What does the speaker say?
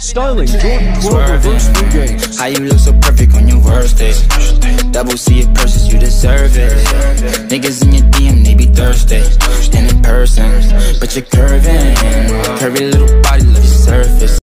Styling Jordan 12 reverse games. How you look so perfect on your worst day? Double C it purchase, you deserve it. Niggas in your DM, they be thirsty. And in person, but you're curving. Curvy little